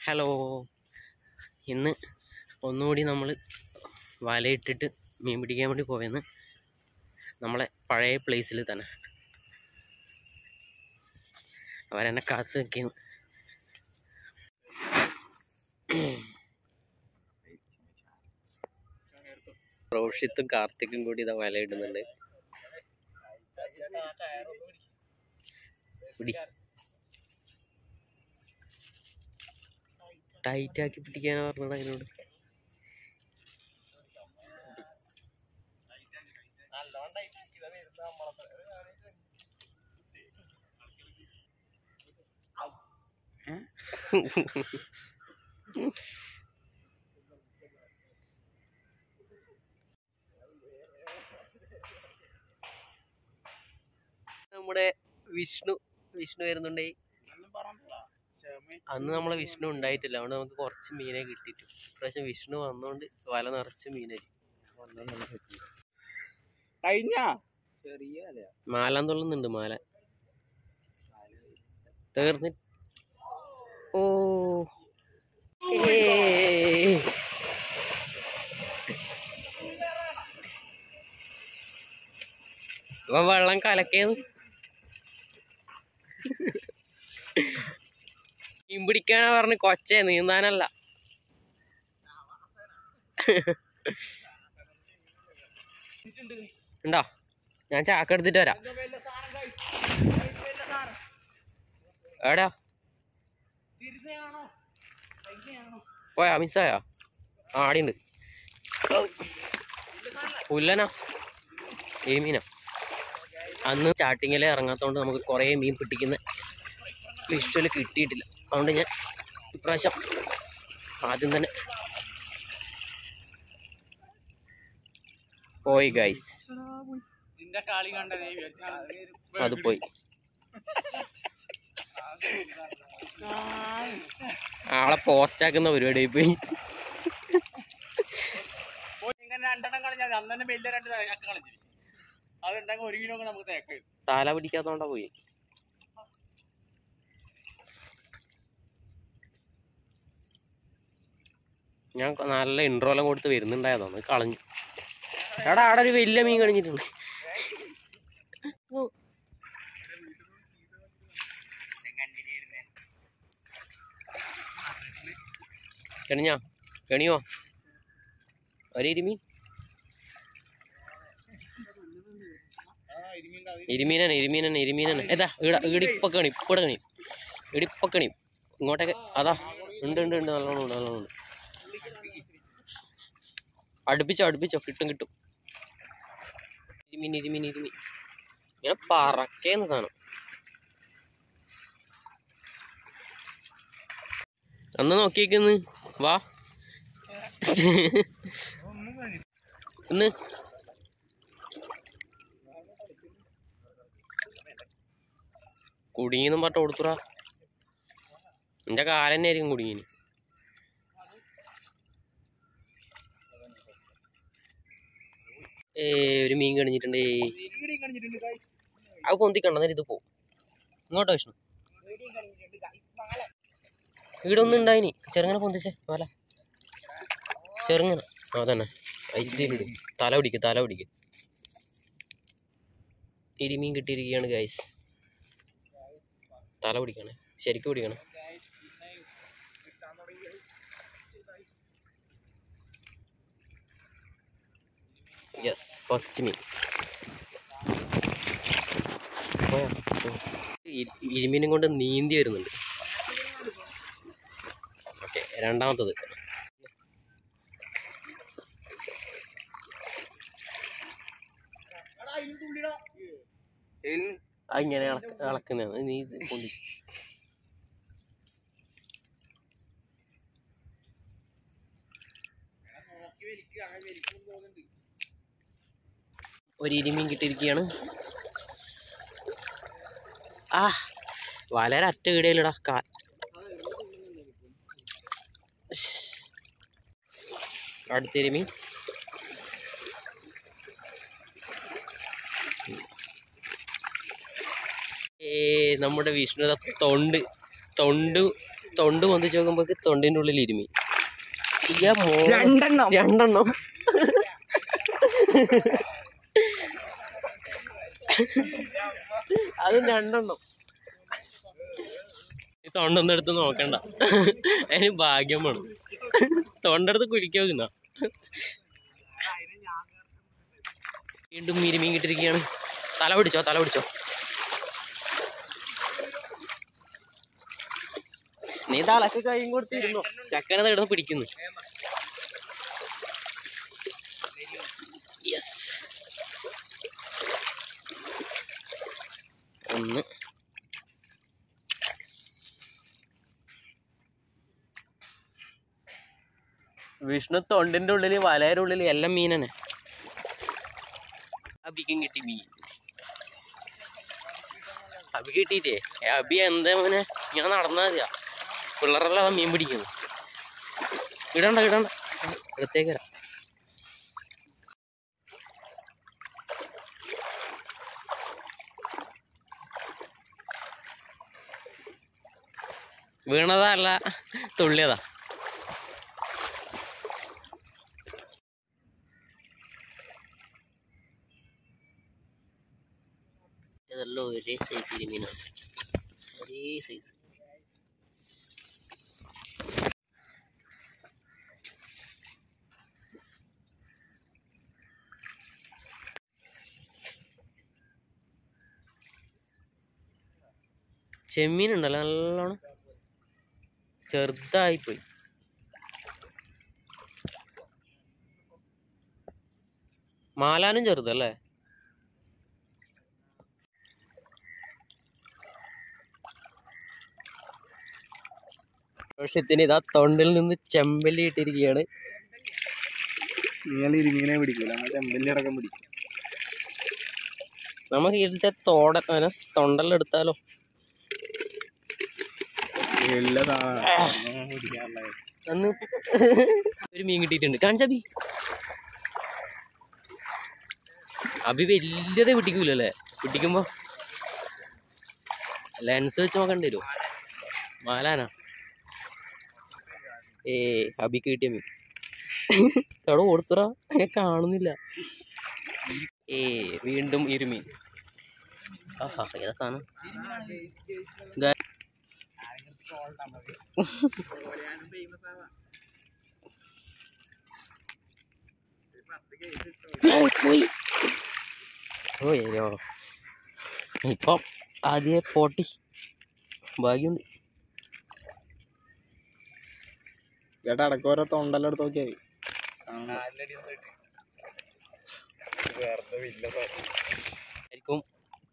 Hello. ഇന്ന് ഒന്നുകൂടി നമ്മൾ വലയിട്ടിട്ട് മീൻ പിടിക്കാൻ വേണ്ടി പോയെന്ന് നമ്മളെ പഴയ പ്ലേസിൽ തന്നെ. അവരെന്നെ കാത്തു നിൽക്കുന്നു റോഷിത്തും കാർത്തിക്കും കൂടി ഇതാ വലയിടുന്നുണ്ട് പിടി. ടൈറ്റ് ആക്കി പിടിക്കാനാ പറഞ്ഞത് അതിനോട്. നമ്മുടെ വിഷ്ണു വിഷ്ണു വരുന്നുണ്ടേ. അന്ന് നമ്മളെ വിഷ്ണു ഉണ്ടായിട്ടില്ല. അതുകൊണ്ട് നമുക്ക് കുറച്ച് മീനെ കിട്ടിയിട്ടു. ഇപ്രാവശ്യം വിഷ്ണു വന്നോണ്ട് വല നിറച്ച് മീനായി. കഴിഞ്ഞ? ചെറിയ മാലാൻ തുള്ളുന്നുണ്ട് മാല തീർന്നി. ഓ. വെള്ളം കലക്കേന്ന് മീൻ പിടിക്കാനാ പറഞ്ഞ് കൊച്ചേ നീന്താനല്ല. ഉണ്ടോ? ഞാൻ ചാക്ക എടുത്തിട്ട് വരാം. എവിടെയാ? പോയാ? മിസ്സായോ? ആ ആടിയുണ്ട് പുല്ലനാ? മീനാ. അന്ന് സ്റ്റാർട്ടിങ്ങിൽ ഇറങ്ങാത്തതുകൊണ്ട് നമുക്ക് കുറേ മീൻ പിടിക്കുന്ന വിഷ്വൽ കിട്ടിയിട്ടില്ല. അതുകൊണ്ട് ഞാൻ ഇപ്രാവശ്യം ആദ്യം തന്നെ പോയി ഗൈസ് അത് പോയി. ആളെ പോസ്റ്റ് ആക്കുന്ന പരിപാടി പോയി. താല പിടിക്കാത്തോണ്ടാ കളിഞ്ഞാൽ അന്ന് തന്നെ വലിയ രണ്ട് തേക്ക കളിച്ചു അതുണ്ടെങ്കിൽ ഒരു കിലോ നമുക്ക് തേക്ക തല പിടിക്കാത്തോണ്ടാ പോയി ഞാൻ നല്ല നല്ല ഇൻട്രോലം കൊടുത്ത് വരുന്നുണ്ടായതാണ് കളഞ്ഞു. എടാ അവിടെ ഒരു വലിയ മീൻ കഴിഞ്ഞിട്ടുണ്ട് കണിഞ്ഞോ? കണിയോ? ഇരുമീനാണ് ഇരുമീനാണ് ഇരുമീനാണ്. ഏതാ ഈട ഈടിപ്പ കണി ഇപ്പട കണി ഈടിപ്പ കണി ഇങ്ങോട്ടേക്ക് അതാ. ഉണ്ട് ഉണ്ട് ഉണ്ട് നല്ലോണം ഉണ്ട് നല്ലോണം ഉണ്ട്. അടുപ്പിച്ചോ അടുപ്പിച്ചോ കിട്ടും. കിട്ടും ഇങ്ങനെ പറക്കേന്ന് കാണും അന്ന് നോക്കിയേക്കുന്ന്. വാ. ഇന്ന്. കുടുങ്ങിന്നും പറഞ്ഞ കൊടുത്തുറ എന്റെ കാലന്നെ ആയിരിക്കും കുടുങ്ങിന്. ഏ ഒരു മീൻ കണിഞ്ഞിട്ടുണ്ട്. അത് പൊന്തിക്കണ്ട ഇത് പോവും ഇങ്ങോട്ടോ വിഷ്ണു. ഇവിടെ ഒന്നും ഉണ്ടായിനി. ചെറുങ്ങനെ പൊന്തിച്ചേ വല. ചെറുങ്ങനെ. ആ തന്നെ തല പിടിക്ക് തല പിടിക്ക്. ഇരിമീൻ കിട്ടിയിരിക്കുകയാണ് ഗൈസ് തല പിടിക്കണേ. ശരിക്കും പിടിക്കണേ. യെസ് ഫസ്റ്റ് മീൻ ഇരുമീനും കൊണ്ട് നീന്തി വരുന്നുണ്ട്. ഓക്കെ രണ്ടാമത്തത്. അങ്ങനെ ഇളക്കുന്നതാണ്. നീ ഇത് പൊന്തി. ഒരു ഇരുമീൻ കിട്ടിയിരിക്കുകയാണ്. ആ വളരെ അറ്റ കിടയിലടാ കാ. അടുത്ത ഇരുമീൻ. ഏ നമ്മുടെ വിഷ്ണു ദാ തൊണ്ട് തൊണ്ട് തൊണ്ട് പൊന്തിച്ച് നോക്കുമ്പോ തൊണ്ടിന്റെ ഉള്ളിൽ ഇരുമി രണ്ടെണ്ണം. രണ്ടെണ്ണം. അത് രണ്ടെണ്ണം. ഈ തൊണ്ടൊന്നും എടുത്ത് നോക്കണ്ട. അതിന് ഭാഗ്യം വേണം. തൊണ്ടടുത്ത് കുലിക്കാൻ വെക്കുന്ന? വീണ്ടും മീൻ കിട്ടിരിക്കുകയാണ് തല പിടിച്ചോ തല പിടിച്ചോ? നീ തലക്ക് കൈയും കൊടുത്തിരുന്നോ? ചക്കനെ കിടന്ന് പിടിക്കുന്നു. ഒന്ന് വിഷ്ണു തൊണ്ടിന്റെ ഉള്ളിൽ വലയുടെ ഉള്ളിൽ എല്ലാം മീനാണ്. അബിക്കും കിട്ടി മീൻ. അബി കിട്ടിയിട്ടേ ഏ, അബി എന്താ മോനെ? ഞാൻ നടന്നാ മതിയാ? പിള്ളേരെല്ലാം മീൻ പിടിക്കുന്നു. ഇടണ്ട ഇടണ്ട. എടുത്തേക്ക് വരാം വീണതാ അല്ല തുള്ളിയതാ. ഇതെല്ലാം ഒരേ സൈസിൽ മീനാണ്. ഒരേ സൈസ് ചെമ്മീൻ ഉണ്ടല്ലോ നല്ലോണം. ചെറുതായിപ്പോയി. മാലാനും ചെറുതല്ലേ പക്ഷത്തിന് ഇതാ തൊണ്ടിൽ നിന്ന് ചെമ്പല്ലി ഇട്ടിരിക്കുകയാണ്. നിങ്ങൾ ഇരുമീനെ പിടിക്കൂല. ചെമ്പല്ലി അടക്കം പിടിക്കും. നമുക്ക് ഇതിന്റെ തോട തൊണ്ടല്ലെടുത്താലോ തൊണ്ടലെടുത്താലോ എല്ലാ സാധനം പിടിക്കാനുള്ള അന്ന് ഒരു മീൻ കിട്ടിയിട്ടുണ്ട്. കാണിച്ചബി അബി വലിയതേ പിടിക്കൂലല്ലേ? പിടിക്കുമ്പോ ലെൻസ് വെച്ച് നോക്കണ്ടി വരുമോ മാലാനാ. ഏ അബിക്ക് കിട്ടിയ മീൻ. അവിടെ ഓടുത്തറ കാണുന്നില്ല. ഏ വീണ്ടും ഇരുമീൻ ആഹാ ഏതാ സാധനം? പോയി. പോയോ ഇപ്പം ആദ്യ പോട്ടി. ഭാഗ്യമുണ്ട്. ചേട്ടാ അടക്കം ഓരോ തൊണ്ടെല്ലാം എടുത്ത് നോക്കിയാൽ ആയിരിക്കും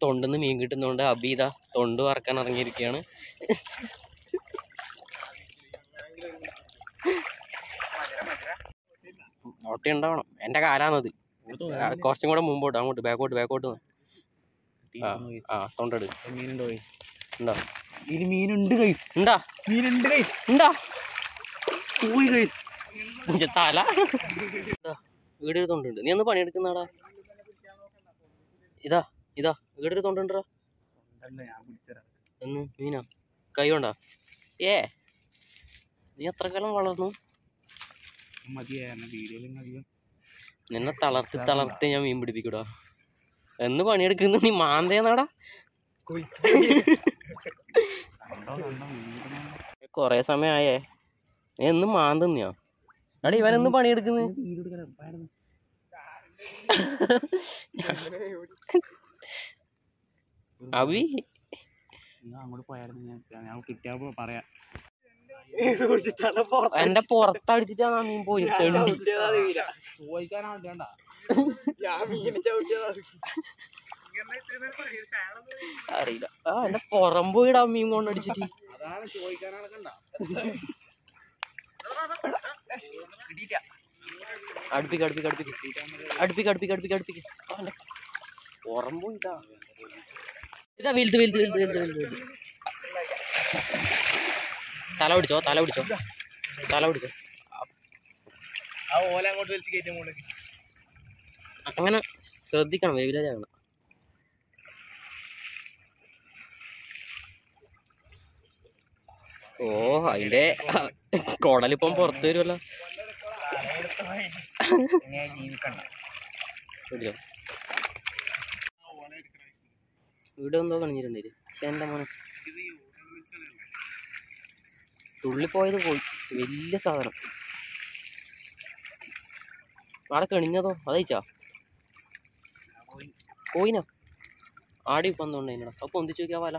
തൊണ്ടെന്ന് മീൻ കിട്ടുന്നതുകൊണ്ട് അബീത തൊണ്ട് വറക്കാൻ ഇറങ്ങിയിരിക്കുകയാണ്. ഓട്ട ഉണ്ടാവണം എന്റെ കാലാണത്. കുറച്ചും കൂടെ മുമ്പോട്ട് അങ്ങോട്ട് ബാക്കോട്ട് ബാക്കോട്ട് ആ ആ തൊണ്ടെടു മീനുണ്ടോ ഉണ്ടോ? ഇതിൽ മീനുണ്ട് കൈസ് ഉണ്ടാ? മീനുണ്ട് കൈസ് ഉണ്ടാ? പോയി കൈസ് ഇഞ്ച തല. ഇതാ ഇവിടെ ഒരു തൊണ്ടുണ്ട് നീ ഒന്ന് പണിയെടുക്കുന്നാടാ. ഇതാ ഇതാ ഇവിടെ ഒരു തൊണ്ടുണ്ടാ എന്ന് മീനാ. കൈ കൊണ്ടാ ഏ നീ എത്ര കാലം വളർന്നു? നിന്നെ തളർത്തി തളർത്തി ഞാൻ മീൻ പിടിപ്പിക്കൂടാ. എന്ന് പണിയെടുക്കുന്നു? നീ മാന്തേന്നാടാ? വീഡിയോ കൊറേ സമയായേ. നീ എന്ന് മാന്തുന്നിയാ? എടാ ഇവനെന്ന് പണിയെടുക്കുന്നു? അവി അങ്ങോട്ട് പോയായിരുന്നു. ഞാൻ കിട്ടിയാ പറയാം. എന്റെ പുറത്തടിച്ചിട്ടാ മീൻ പോയി. അറിയില്ല. ആ എന്റെ പുറം പോയിടാ മീൻ കൊണ്ടടിച്ചിട്ട്. അടുപ്പിക്ക് അടുപ്പിക്ക് അടുപ്പിക്ക്. അടുപ്പിക്ക് അടുപ്പിക്ക് അടുപ്പിക്ക് അടുപ്പിക്ക്. പുറം പോയിട്ടാ ഇതാ വലുത് വലുത് വലുത് വലുത് വലുത് വലുത്. തല പിടിച്ചോ തല പിടിച്ചോ. തല പിടിച്ചോ. ആ ഓല അങ്ങോട്ട് വലിച്ചു കയറ്റി മുകളിലേക്ക്. അങ്ങനെ ശ്രദ്ധിക്കണം വേവിലാജാകണം ഓ അതിന്റെ കുടലിപ്പം പുറത്ത് വരുമല്ലോ ഇവിടെ എന്തോ കളിഞ്ഞിട്ടുണ്ടായി പക്ഷെ എന്റെ മോനെ. തുള്ളിപ്പോയത് പോയി. വലിയ സാധനം. ആടെ കണിഞ്ഞതോ? അതയച്ചാ പോയിനാ? ആടി പന്തുണ്ടായിനടാ അപ്പൊ ഒന്നിച്ചു നോക്കിയാ വല.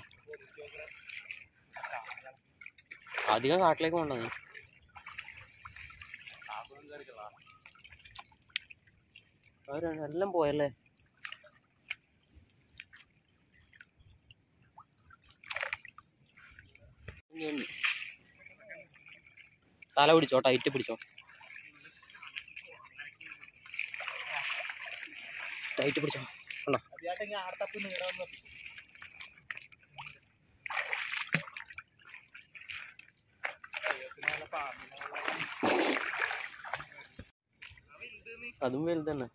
അധികം കാട്ടിലേക്ക് പോണ്ട നീ. അവരെല്ലാം പോയല്ലേ ഇനി തല പിടിച്ചോ ടൈറ്റ് പിടിച്ചോ. ടൈറ്റ് പിടിച്ചോ. കണ്ടോ അതും വലുത് തന്നെ.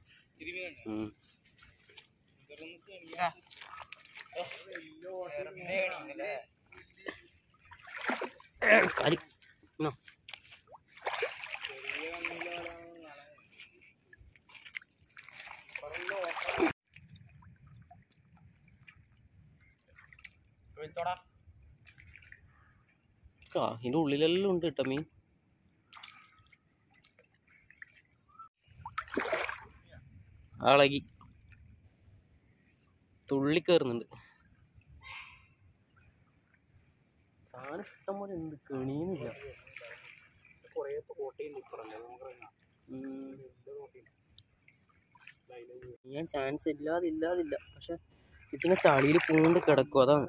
ഇതിന്റെ ഉള്ളിലെല്ലാം ഉണ്ട് കേട്ടോ മീൻ. അളകി തുള്ളി കയറുന്നുണ്ട് സാധനം ഇഷ്ടം പോലെ ഉണ്ട്. കെണിയുന്നില്ല. ഞാൻ ചാൻസ് ഇല്ലാതെ ഇല്ലാതില്ല. പക്ഷെ ഇതിനെ ചളിയിൽ പൂണ്ട് കിടക്കും. അതാണ്.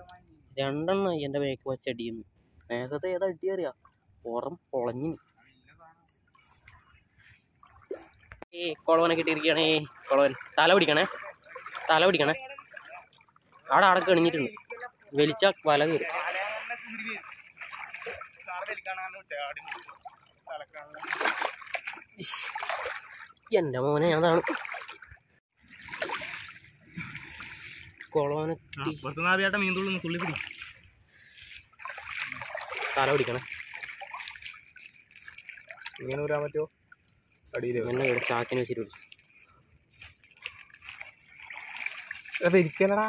രണ്ടെണ്ണമായി എന്റെ മേക്ക് വച്ചടിയുന്നു നേരത്തെ ഏതാ അടി അറിയാ പുറം പൊളഞ്ഞു ഏ കൊളവനെ കിട്ടിയിരിക്കണേ കൊളവൻ. തല പിടിക്കണേ. തല പിടിക്കണേ. അവിടെ അവിടെ കണിഞ്ഞിട്ടുണ്ട് വലിച്ച വല കയറി എന്റെ മോനെ അതാണ് കുളവനെ കിട്ടി. മീൻ തുള്ളി തുള്ളി പിടി. തല പിടിക്കണേ. ഇങ്ങനെ വരാൻ പറ്റുമോ അടിയിൽ എന്നെ ഇവിടെ ചാക്കിന് വെച്ചിട്ട് പിടിച്ചു. ഇരിക്കലടാ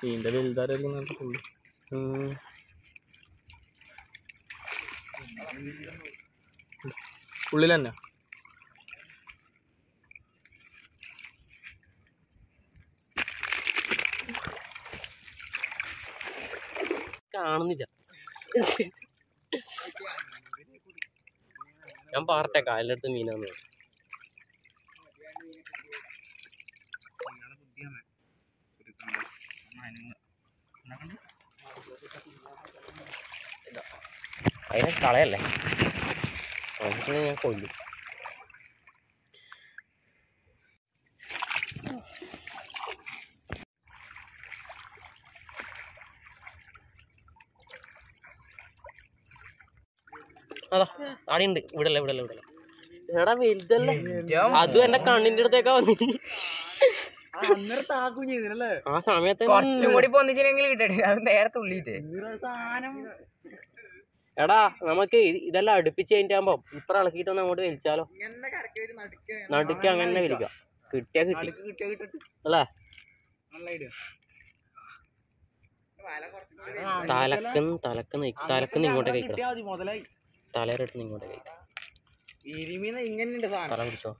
മീന്റെ വലുതാരും തുള്ളി ഉം. ഉള്ളിൽ തന്നെ. കാണുന്നില്ല. ഞാൻ പാറട്ടെ കായലടുത്ത് മീനാന്ന് അതിനെ കളയല്ലേ? ഞാൻ കൊല്ലും അതാ ആടിയുണ്ട്. ഇവിടല്ല ഇവിടല്ല ഇവിടല്ല എടാ വലുതല്ലേ. അതും എന്റെ കണ്ണിന്റെ അടുത്തേക്കാ വന്നി. ആ സമയത്ത് കുറച്ചും കൂടി പൊന്നിച്ചില്ലെങ്കിൽ കിട്ടട്ടെ. അത് നേരെ എടാ നമുക്ക് ഇതെല്ലാം അടുപ്പിച്ച് കഴിഞ്ഞാകുമ്പോ ഇത്ര ഇളക്കിട്ട് അങ്ങോട്ട് വലിച്ചാലോ? നടുക്ക് അങ്ങനെ വിളിക്കാം വലിക്കാം. കിട്ടിയാ കിട്ടി. അല്ലേ? നല്ല ഐഡിയ. തലക്കുന്ന് തലക്കുന്ന് തലക്കുന്ന് ഇങ്ങോട്ടേ കഴിക്കണം. കിട്ടിയാ ഇങ്ങോട്ട് കഴിക്കാം ഇരുമീന്ന് ഇങ്ങനെ തല പിടിച്ചോ.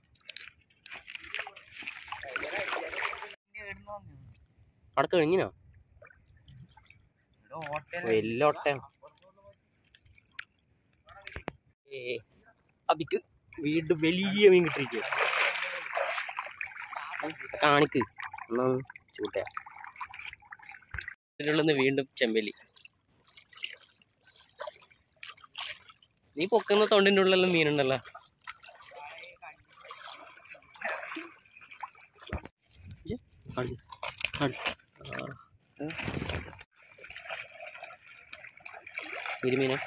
അവിടെ കഴിഞ്ഞിനോ? വലിയ ഒട്ടയാണ് ഏ അതിക്ക് വീണ്ടും വലിയ മീൻ കിട്ടിയിരിക്കുക കാണിക്ക്. എന്നാ ചൂട്ടയാ. വീണ്ടും ചെമ്പല്ലി. നീ പൊക്കുന്ന തൊണ്ടിന്റെ ഉള്ളിലെല്ലാം മീനുണ്ടല്ലോ. ഇരുമീനാ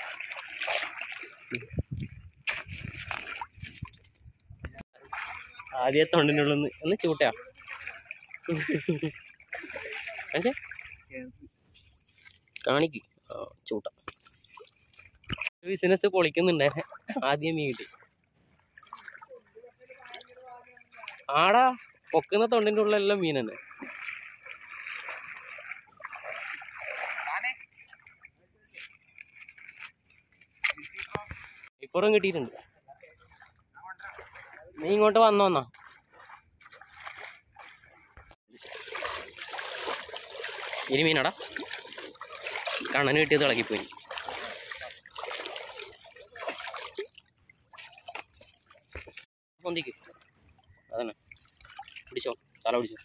ആദ്യ തൊണ്ടിന്റെ ഉള്ളിൽ നിന്ന് ഒന്ന് ചൂട്ടയാ. കാണിക്ക്. ബിസിനസ് പൊളിക്കുന്നുണ്ടേ. ആദ്യം മീൻ ആടാ പൊക്കുന്ന തൊണ്ടിന്റെ ഉള്ളിലെല്ലാം മീൻ തന്നെ ഇപ്പുറം കിട്ടിയിട്ടുണ്ട്. നീ ഇങ്ങോട്ട് വന്നോന്നാ ഇനി മീനാടാ. കണ്ണന് കിട്ടിയത് ഇളകിപ്പോയി. പൊന്തിക്ക്. അതന്നെ പിടിച്ചോ. തല പിടിച്ചോ.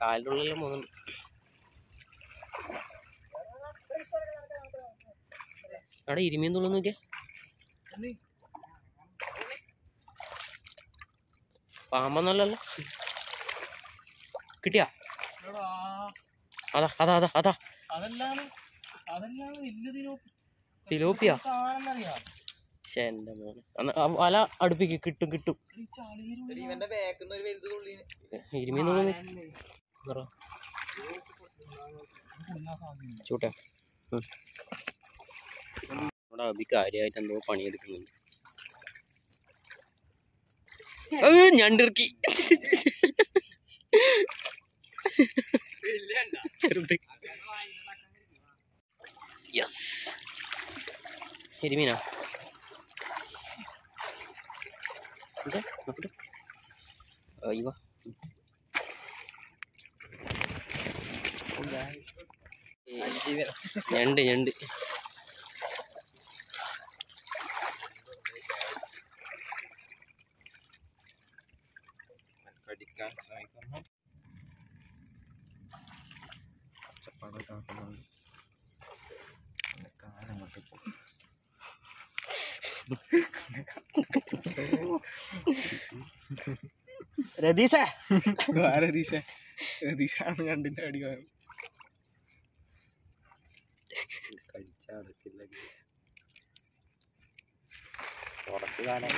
കാലിന്റെ ഉള്ളിലെല്ലാം പോകുന്നുണ്ട് അവിടെ ഇരുമീൻ തുള്ളു നോക്കിയ. പാമ്പൊന്നല്ലല്ലോ കിട്ടിയാ? അതാ അതാ അതാ അതാ. തിലോപ്പിയ? പക്ഷേ മോനെ. അന്ന് വല അടുപ്പിക്ക് കിട്ടും കിട്ടും. ഇരുമീൻ തുള്ളു. ചൂട്ടെ. നമ്മുടെ അഭി കാര്യമായിട്ട് എന്തോ പണിയെടുക്കുന്നുണ്ട്. ഞണ്ടിറക്കി ചെറുത്. യെസ് എരിമീനാ. അയ്യോ ഞണ്ട് ഞണ്ട് കടിക്കാൻ ശ്രമിക്കുന്നു ഒച്ചപ്പാടൊക്കെ ആക്കുന്നുണ്ട് അവന്റെ കാലങ്ങോട്ട് പോകും രതീഷേ. രതീശ രതീശാണ് കണ്ടിന്റെ അടി കടിച്ചടക്കില്ല പുറത്ത് കാലം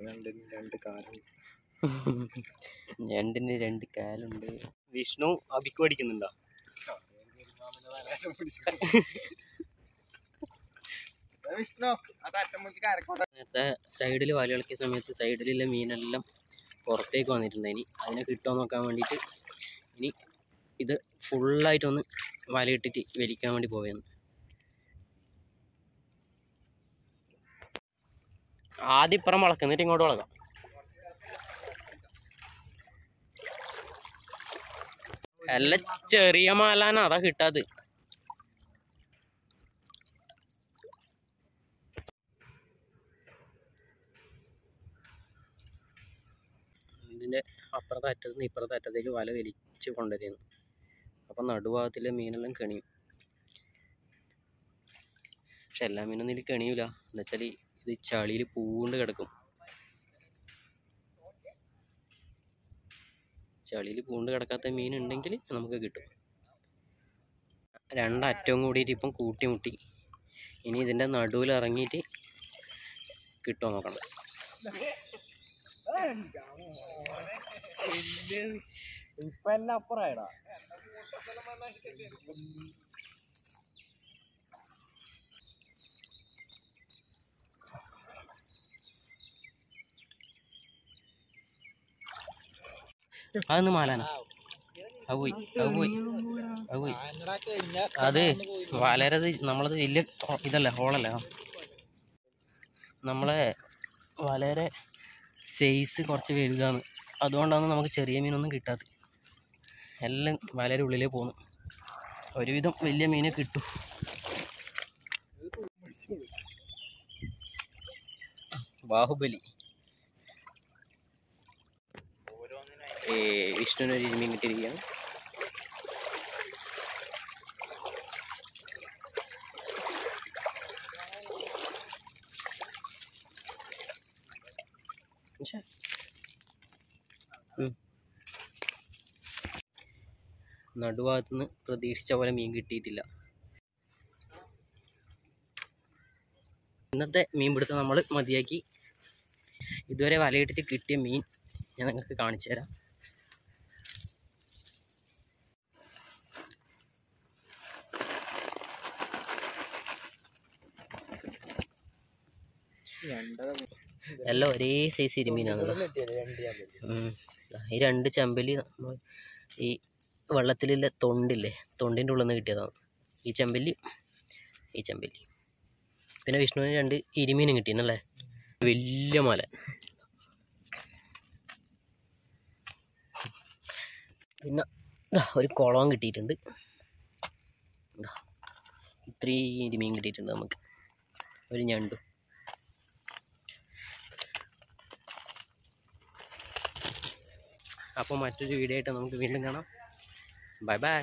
കണ്ടിന് രണ്ട് കാലുണ്ട് രണ്ട് കാലുണ്ട്. വിഷ്ണു അബിക്ക് പഠിക്കുന്നുണ്ടോ? നേരത്തെ സൈഡിൽ വാലി ഇളക്കിയ സമയത്ത് സൈഡിലുള്ള മീനെല്ലാം പുറത്തേക്ക് വന്നിട്ടുണ്ട് ഇനി അതിനെ കിട്ടുമോ നോക്കാൻ വേണ്ടിയിട്ട് ഇനി ഇത് ഫുള്ളായിട്ടൊന്ന് വലയിട്ടിട്ട് വലിക്കാൻ വേണ്ടി പോവുകയാണ് ആദ്യം ഇപ്പുറം വളക്കാം എന്നിട്ട് ഇങ്ങോട്ട് വളക്കാം. അല്ല ചെറിയ മാലാന അതാ കിട്ടാത്. ഇതിന്റെ അപ്പുറത്തെ അറ്റത്ത് നിന്ന് ഇപ്പുറത്തെ അറ്റത്തേക്ക് വല വലിച്ച് കൊണ്ടുവരുന്നു. അപ്പം നടുഭാഗത്തിലെ മീനെല്ലാം കെണിയും. പക്ഷെ എല്ലാ മീനൊന്നും ഇതിൽ കെണിയൂല. എന്നുവെച്ചാൽ ഇത് ചളിയിൽ പൂണ്ട് കിടക്കും. ചളിയിൽ പൂണ്ട് കിടക്കാത്ത മീൻ ഉണ്ടെങ്കിൽ നമുക്ക് കിട്ടും. രണ്ടറ്റവും കൂടിയിട്ട് ഇപ്പം കൂട്ടിമുട്ടി. ഇനി ഇതിന്റെ നടുവിൽ ഇറങ്ങിയിട്ട് കിട്ടുമോ നോക്കണം. ഇപ്പൊ എല്ലാം അപ്പുറമായിടാ അതൊന്ന് മാലാന. അത് വലരത് നമ്മളത് വലിയ ഇതല്ല ഹോളല്ല. നമ്മളെ വളരെ സൈസ് കുറച്ച് വലുതാണ്. അതുകൊണ്ടാണ് നമുക്ക് ചെറിയ മീനൊന്നും കിട്ടാത്തത്. എല്ലാം വളരെ ഉള്ളിലേ പോകുന്നു ഒരുവിധം വലിയ മീനെ കിട്ടും. ബാഹുബലി ഏ വിഷ്ണുവിന് ഒരു പക്ഷേ ഉം. നടുഭാഗത്തുനിന്ന് പ്രതീക്ഷിച്ച പോലെ മീൻ കിട്ടിയിട്ടില്ല. ഇന്നത്തെ മീൻ പിടുത്തം നമ്മൾ മതിയാക്കി. ഇതുവരെ വലയിട്ടിട്ട് കിട്ടിയ മീൻ ഞാൻ നിങ്ങൾക്ക് കാണിച്ചു തരാം എല്ലാം ഒരേ സൈസ് ഇരുമീനാണ് ഈ രണ്ട് ചെമ്പലി ഈ വെള്ളത്തിലുള്ള തൊണ്ടില്ലേ തൊണ്ടിന്റെ ഉള്ളിൽ നിന്ന് കിട്ടിയതാണ്. ഈ ചെമ്പല്ലി ഈ ചെമ്പല്ലി പിന്നെ വിഷ്ണുവിന് രണ്ട് ഇരുമീനും കിട്ടിയെന്നല്ലേ? വലിയ മല. പിന്നെ ഒരു കുളവും കിട്ടിയിട്ടുണ്ട്. ഇത്രയും ഇരുമീൻ കിട്ടിയിട്ടുണ്ട് നമുക്ക്. ഒരു ഞണ്ടും. അപ്പോൾ മറ്റൊരു വീഡിയോ ആയിട്ട് നമുക്ക് വീണ്ടും കാണാം. Bye bye.